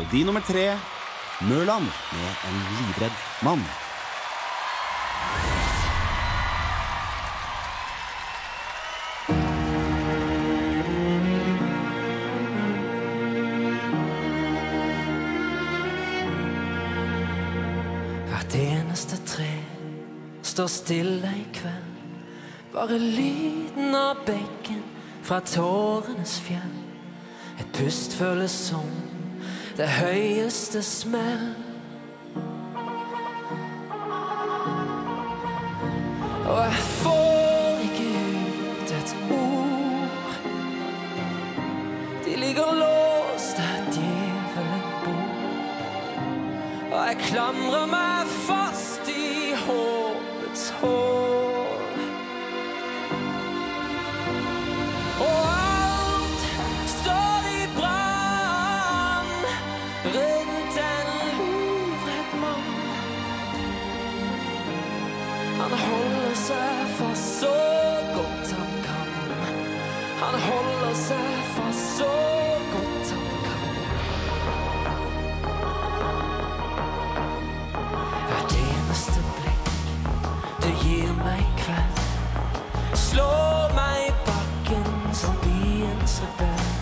melodi nummer tre Mørland med En livredd mann. Hvert eneste tre står stille i kveld. Bare lyden av bekken fra tårenes fjell. Et pust føles som det høyeste smell. Og jeg får ikke ut et ord. De ligger låst der djevelen bor. Og jeg klamrer meg fast i håpets hår. Fast så godt han kan. Han holder seg fast så godt han kan. Hvert eneste blikk du gir meg i kveld, slår meg i bakken som byens rebell.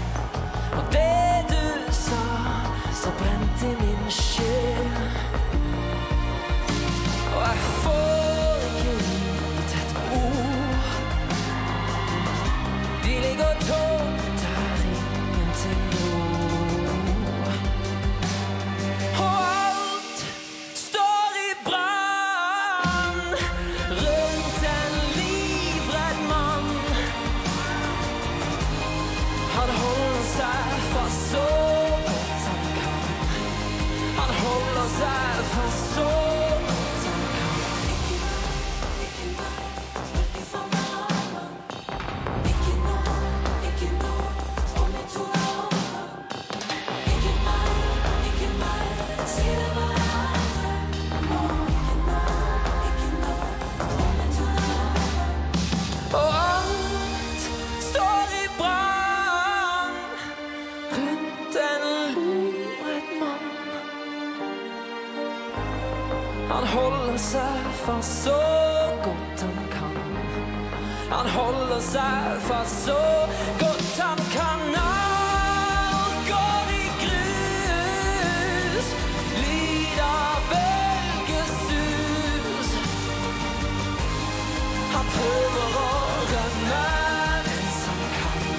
De ligger tomt der ingenting gror. Og alt står i brann rundt en livredd mann. Han holder seg fast så godt han kan. Han holder seg fast så Han holder seg fast så godt han kan. Han holder seg fast så godt han kan. Alt går i grus, lyd av bølgesus. Han prøver å rømme mens han kan.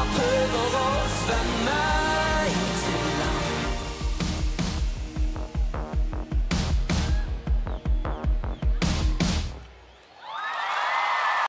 Han prøver å svømme.